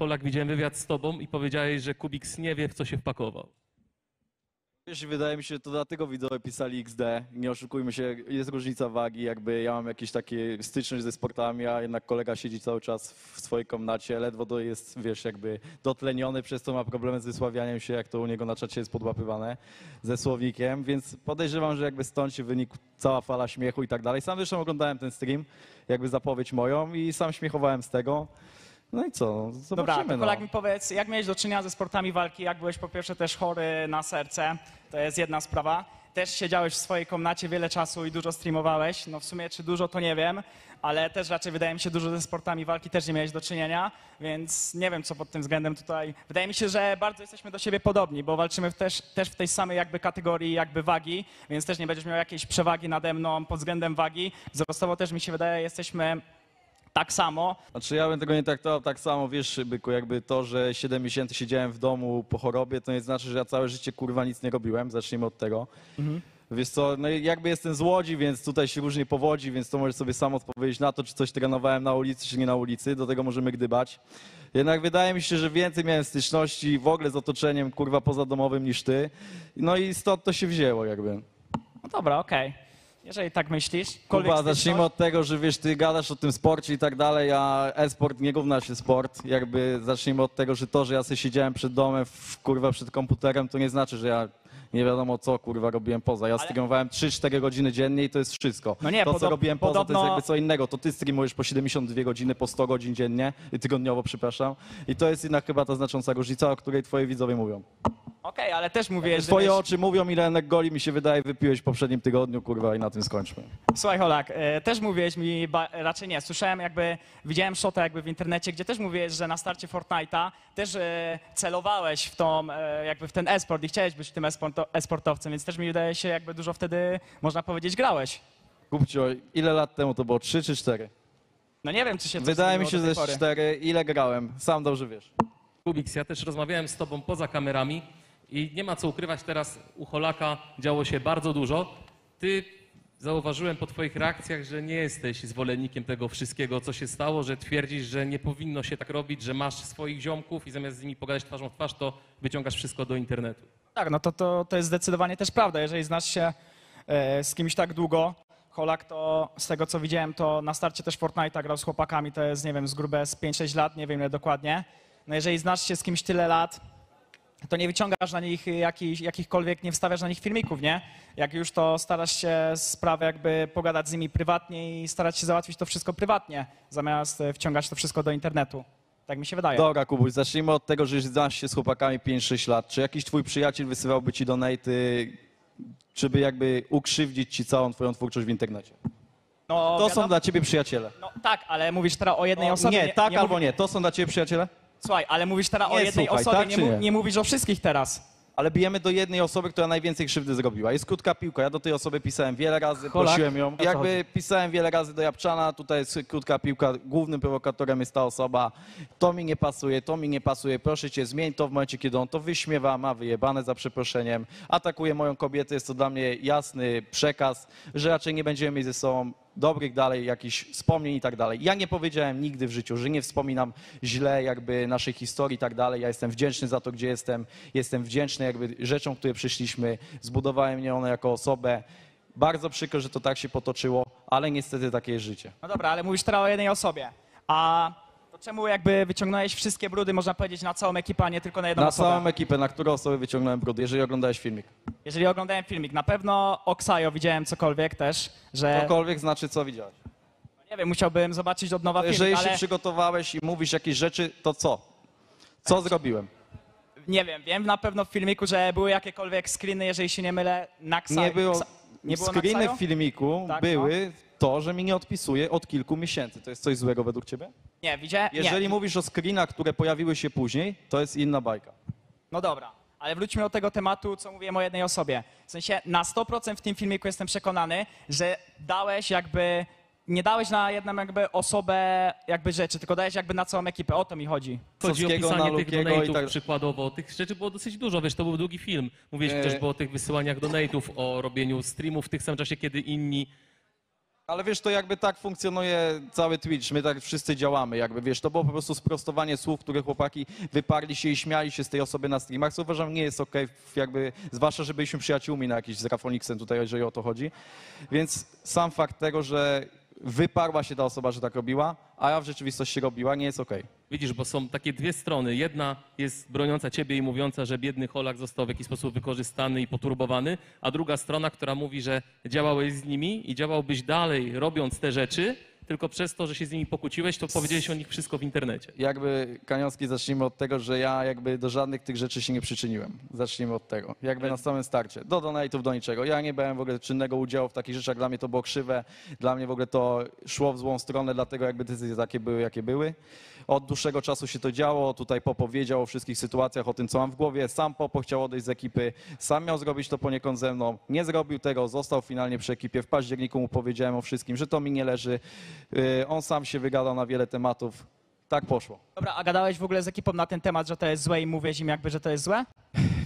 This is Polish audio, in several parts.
Kolak, widziałem wywiad z tobą i powiedziałeś, że Kubiks nie wie, w co się wpakował. Wiesz, wydaje mi się, że to dlatego widzowie pisali XD. Nie oszukujmy się, jest różnica wagi, jakby ja mam jakieś takie styczność ze sportami, a jednak kolega siedzi cały czas w swojej komnacie, ledwo to jest, wiesz, jakby dotleniony, przez to ma problemy z wysławianiem się, jak to u niego na czacie jest podłapywane ze słownikiem, więc podejrzewam, że jakby stąd się wynikł cała fala śmiechu i tak dalej. Sam zresztą oglądałem ten stream, jakby zapowiedź moją i sam śmiechowałem z tego. No i co, zobaczymy. Dobra, to no. Polak mi powiedz, jak miałeś do czynienia ze sportami walki, jak byłeś po pierwsze też chory na serce, to jest jedna sprawa. Też siedziałeś w swojej komnacie wiele czasu i dużo streamowałeś. No w sumie czy dużo to nie wiem, ale też raczej wydaje mi się dużo ze sportami walki też nie miałeś do czynienia, więc nie wiem co pod tym względem tutaj. Wydaje mi się, że bardzo jesteśmy do siebie podobni, bo walczymy też, też w tej samej jakby kategorii jakby wagi, więc też nie będziesz miał jakiejś przewagi nade mną pod względem wagi. Wzrostowo też mi się wydaje, jesteśmy tak samo. Znaczy ja bym tego nie traktował tak samo, wiesz, byku, jakby to, że 7 miesięcy siedziałem w domu po chorobie, to nie znaczy, że ja całe życie kurwa nic nie robiłem, zacznijmy od tego. Wiesz co, no jakby jestem z Łodzi, więc tutaj się różnie powodzi, więc to możesz sobie sam odpowiedzieć na to, czy coś trenowałem na ulicy, czy nie na ulicy, do tego możemy gdybać. Jednak wydaje mi się, że więcej miałem styczności w ogóle z otoczeniem kurwa pozadomowym niż ty, no i stąd to się wzięło jakby. No dobra, okej. Jeżeli tak myślisz. Kuba, zacznijmy styczność- od tego, że wiesz, ty gadasz o tym sporcie i tak dalej, a e-sport nie równa się sport. Jakby zacznijmy od tego, że to, że ja sobie siedziałem przed domem, w, kurwa, przed komputerem, to nie znaczy, że ja nie wiadomo co, kurwa, robiłem poza. Ja Ale- streamowałem 3-4 godziny dziennie i to jest wszystko. No nie, to, co robiłem poza, to podobno- jest jakby co innego. To ty streamujesz po 72 godziny, po 100 godzin dziennie, tygodniowo, przepraszam. I to jest jednak chyba ta znacząca różnica, o której twoi widzowie mówią. Okej, ale też mówię, że... Twoje wiesz- oczy mówią, ile enek goli mi się wydaje wypiłeś w poprzednim tygodniu, kurwa, i na tym skończmy. Słuchaj, Holak, e, też mówiłeś mi, ba, raczej nie, słyszałem jakby, widziałem shota jakby w internecie, gdzie też mówiłeś, że na starcie Fortnite'a też e, celowałeś w tą, e, jakby w ten esport i chciałeś być tym esporto, esportowcem, więc też mi wydaje się, jakby dużo wtedy, można powiedzieć, grałeś. Kupcio, ile lat temu to było? 3 czy 4? No nie wiem, czy się coś Wydaje mi zmieniło się, do że tej pory. 4. Ile grałem? Sam dobrze wiesz. Kubiks, ja też rozmawiałem z tobą poza kamerami i nie ma co ukrywać teraz, u Holaka działo się bardzo dużo. Ty zauważyłem po twoich reakcjach, że nie jesteś zwolennikiem tego wszystkiego, co się stało, że twierdzisz, że nie powinno się tak robić, że masz swoich ziomków i zamiast z nimi pogadać twarzą w twarz, to wyciągasz wszystko do internetu. Tak, no to, to, to jest zdecydowanie też prawda. Jeżeli znasz się e, z kimś tak długo, Holak to z tego co widziałem, to na starcie też Fortnite'a grał z chłopakami, to jest nie wiem, z grube z 5-6 lat, nie wiem ile dokładnie. No jeżeli znasz się z kimś tyle lat, to nie wyciągasz na nich jakich, jakichkolwiek, nie wstawiasz na nich filmików, nie? Jak już to starasz się sprawę jakby pogadać z nimi prywatnie i starać się załatwić to wszystko prywatnie, zamiast e, wciągać to wszystko do internetu. Tak mi się wydaje. Dobra, Kubuś, zacznijmy od tego, że znasz się z chłopakami 5-6 lat. Czy jakiś twój przyjaciel wysyłałby ci donaty, żeby jakby ukrzywdzić ci całą twoją twórczość w internecie? No, To są wiadomo- dla ciebie przyjaciele. No tak, ale mówisz teraz o jednej osobie. Nie, tak albo mówi- nie. To są dla ciebie przyjaciele? Słuchaj, ale mówisz teraz o Nie, jednej słuchaj, osobie, tak nie, czy mu- nie? nie mówisz o wszystkich teraz. Ale bijemy do jednej osoby, która najwięcej krzywdy zrobiła. Jest krótka piłka. Ja do tej osoby pisałem wiele razy, prosiłem ją. Co Jakby pisałem wiele razy do Japczana, tutaj jest krótka piłka. Głównym prowokatorem jest ta osoba. To mi nie pasuje, to mi nie pasuje. Proszę cię, zmień to w momencie, kiedy on to wyśmiewa, ma wyjebane za przeproszeniem. Atakuje moją kobietę. Jest to dla mnie jasny przekaz, że raczej nie będziemy mieć ze sobą dobrych dalej jakichś wspomnień i tak dalej. Ja nie powiedziałem nigdy w życiu, że nie wspominam źle jakby naszej historii i tak dalej. Ja jestem wdzięczny za to, gdzie jestem. Jestem wdzięczny jakby rzeczom, które przyszliśmy. Zbudowałem mnie one jako osobę. Bardzo przykro, że to tak się potoczyło, ale niestety takie jest życie. No dobra, ale mówisz teraz o jednej osobie. A czemu jakby wyciągnąłeś wszystkie brudy, można powiedzieć, na całą ekipę, a nie tylko na jedną Na osobę? całą ekipę, na którą osobę wyciągnąłem brudy, jeżeli oglądałeś filmik. Jeżeli oglądałem filmik, na pewno Oksajo widziałem cokolwiek też, że Cokolwiek znaczy, co widziałeś. nie wiem, musiałbym zobaczyć od nowa Jeżeli się ale przygotowałeś i mówisz jakieś rzeczy, to co? Co zrobiłem? nie wiem, wiem na pewno w filmiku, że były jakiekolwiek screeny, jeżeli się nie mylę, na Ksajo. Nie było. nie było na Screeny Ksajo? w filmiku Tak, były to, że mi nie odpisuje od kilku miesięcy. To jest coś złego według ciebie? Nie, widziałem, Jeżeli nie. mówisz o screenach, które pojawiły się później, to jest inna bajka. No dobra, ale wróćmy do tego tematu, co mówiłem o jednej osobie. W sensie na 100% w tym filmiku jestem przekonany, że dałeś jakby, nie dałeś na jedną jakby osobę jakby rzeczy, tylko dałeś jakby na całą ekipę, o to mi chodzi. Chodzi o pisanie na tych Lukiego i donate'ów tak- przykładowo. Tych rzeczy było dosyć dużo, wiesz, to był długi film. Mówiłeś E- chociażby o tych wysyłaniach donate'ów, o robieniu streamów w tych samym czasie, kiedy inni Ale wiesz, to jakby tak funkcjonuje cały Twitch, my tak wszyscy działamy, jakby wiesz, to było po prostu sprostowanie słów, które chłopaki wyparli się i śmiali się z tej osoby na streamach, co uważam nie jest okej, jakby, zwłaszcza, że byliśmy przyjaciółmi na jakiś z Rafoniksem tutaj, jeżeli o to chodzi. Więc sam fakt tego, że wyparła się ta osoba, że tak robiła, a ja w rzeczywistości robiła, nie jest okej. Widzisz, bo są takie dwie strony. Jedna jest broniąca ciebie i mówiąca, że biedny Holak został w jakiś sposób wykorzystany i poturbowany, a druga strona, która mówi, że działałeś z nimi i działałbyś dalej, robiąc te rzeczy, tylko przez to, że się z nimi pokłóciłeś, to powiedziałeś o nich wszystko w internecie. Jakby, Kaniowski, zacznijmy od tego, że ja jakby do żadnych tych rzeczy się nie przyczyniłem. Zacznijmy od tego. Jakby na samym starcie. Do donate'ów, do niczego. Ja nie brałem w ogóle czynnego udziału w takich rzeczach. Dla mnie to było krzywe. Dla mnie w ogóle to szło w złą stronę, dlatego jakby decyzje takie były, jakie były. Od dłuższego czasu się to działo. Tutaj Popo wiedział o wszystkich sytuacjach, o tym, co mam w głowie. Sam Popo chciał odejść z ekipy. Sam miał zrobić to poniekąd ze mną. Nie zrobił tego. Został finalnie przy ekipie. W październiku mu powiedziałem o wszystkim, że to mi nie leży. Yy, On sam się wygadał na wiele tematów. Tak poszło. Dobra, a gadałeś w ogóle z ekipą na ten temat, że to jest złe i mówisz im jakby, że to jest złe?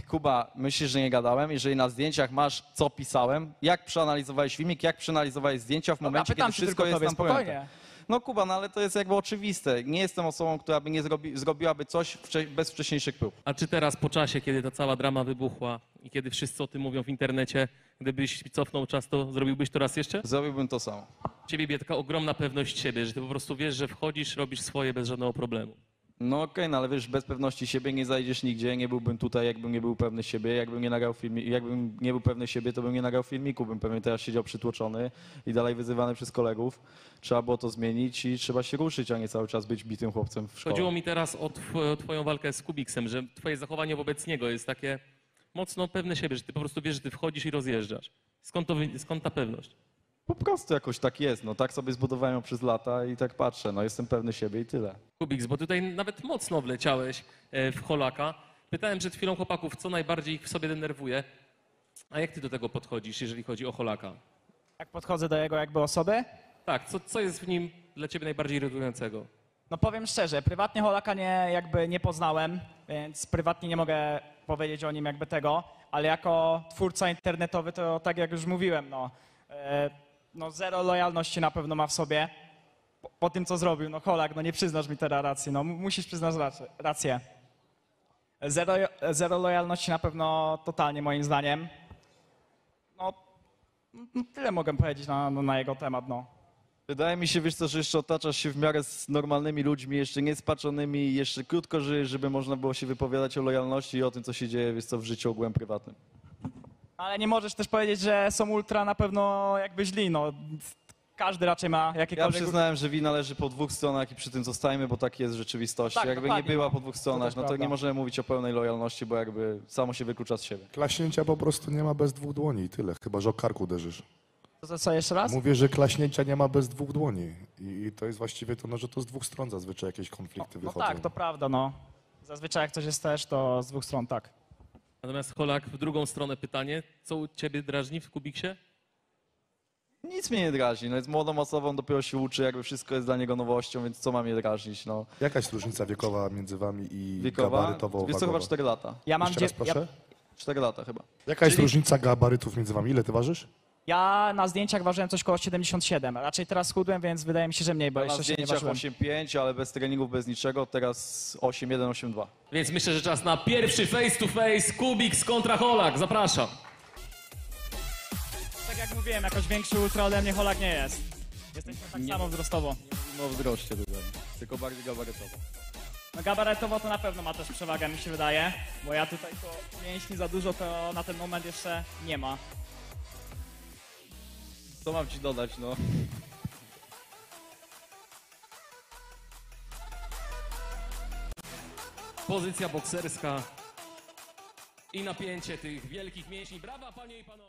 Kuba, myślisz, że nie gadałem? Jeżeli na zdjęciach masz, co pisałem, jak przeanalizowałeś filmik, jak przeanalizowałeś zdjęcia w momencie, kiedy wszystko jest tam pojęte? No Kuba, no ale to jest jakby oczywiste. Nie jestem osobą, która by nie zrobi, zrobiłaby coś bez wcześniejszych prób. A czy teraz po czasie, kiedy ta cała drama wybuchła i kiedy wszyscy o tym mówią w internecie, gdybyś cofnął czas, to zrobiłbyś to raz jeszcze? Zrobiłbym to samo. Ciebie bije taka ogromna pewność siebie, że ty po prostu wiesz, że wchodzisz, robisz swoje bez żadnego problemu. No okej, no ale wiesz, bez pewności siebie nie zajdziesz nigdzie, nie byłbym tutaj, jakbym nie był pewny siebie, jakbym nie nagrał filmi, jakbym nie był pewny siebie, to bym nie nagrał filmiku, bym pewnie teraz siedział przytłoczony i dalej wyzywany przez kolegów. Trzeba było to zmienić i trzeba się ruszyć, a nie cały czas być bitym chłopcem w szkole. Chodziło mi teraz o, tw- twoją walkę z Kubiksem, że twoje zachowanie wobec niego jest takie mocno pewne siebie, że ty po prostu wiesz, że ty wchodzisz i rozjeżdżasz. Skąd, to, skąd ta pewność? Po prostu jakoś tak jest, no tak sobie zbudowałem ją przez lata i tak patrzę, no jestem pewny siebie i tyle. Kubiks, bo tutaj nawet mocno wleciałeś e, w Holaka. Pytałem przed chwilą chłopaków, co najbardziej ich w sobie denerwuje. A jak ty do tego podchodzisz, jeżeli chodzi o Holaka? Jak podchodzę do jego jakby osoby? Tak, co, co jest w nim dla ciebie najbardziej irytującego? No powiem szczerze, prywatnie Holaka nie, jakby nie poznałem, więc prywatnie nie mogę powiedzieć o nim jakby tego, ale jako twórca internetowy to tak jak już mówiłem, no, e, no zero lojalności na pewno ma w sobie po, po tym, co zrobił. No Holak, no nie przyznasz mi teraz racji, no mu- musisz przyznać rac- rację. Zero, zero lojalności na pewno totalnie moim zdaniem. No, no tyle mogę powiedzieć na, no, na jego temat, no. Wydaje mi się, wiesz co, że jeszcze otaczasz się w miarę z normalnymi ludźmi, jeszcze niespaczonymi, jeszcze krótko żyjesz, żeby można było się wypowiadać o lojalności i o tym, co się dzieje, wiesz co, w życiu ogółem prywatnym. Ale nie możesz też powiedzieć, że są ultra na pewno jakby źli, no. Każdy raczej ma Ja jakiekolwiek... przyznałem, że wina leży po dwóch stronach i przy tym zostajmy, bo tak jest w rzeczywistości. Tak, jakby nie dokładnie, była no. po dwóch stronach, no to prawda. nie możemy mówić o pełnej lojalności, bo jakby samo się wyklucza z siebie. Klaśnięcia po prostu nie ma bez dwóch dłoni i tyle, chyba że o karku uderzysz. To co, jeszcze raz? Mówię, że klaśnięcia nie ma bez dwóch dłoni i, i to jest właściwie to, no, że to z dwóch stron zazwyczaj jakieś konflikty No wychodzą. tak, to prawda, no. Zazwyczaj jak coś jest też, to z dwóch stron tak. Natomiast Holak, w drugą stronę pytanie, co u ciebie drażni w Kubiksie? Nic mnie nie drażni, no jest młodą osobą, dopiero się uczy, jakby wszystko jest dla niego nowością, więc co ma mnie drażnić, no. Jaka jest różnica wiekowa między wami i Wiekowa, gabarytowo wiesz co, chyba 4 lata. Ja mam Jeszcze raz proszę. ja, 4 lata chyba. Jaka jest różnica gabarytów między wami? Ile ty ważysz? Ja na zdjęciach ważyłem coś koło 77. Raczej teraz schudłem, więc wydaje mi się, że mniej, bo Ja na jeszcze się nie zdjęciach ważyłem. 8,5, ale bez treningów, bez niczego, teraz 8,1, 8,2. Więc myślę, że czas na pierwszy face to face Kubiks kontra Holak. Zapraszam. Tak jak mówiłem, jakoś większy ultra ode mnie Holak nie jest. Jesteśmy tak Nie. samo wzrostowo. No wzroście tutaj, tylko bardziej gabarytowo. No gabaretowo to na pewno ma też przewagę, mi się wydaje, bo ja tutaj to mięśni za dużo to na ten moment jeszcze nie ma. Co mam ci dodać, no? Pozycja bokserska i napięcie tych wielkich mięśni. Brawa, panie i panowie.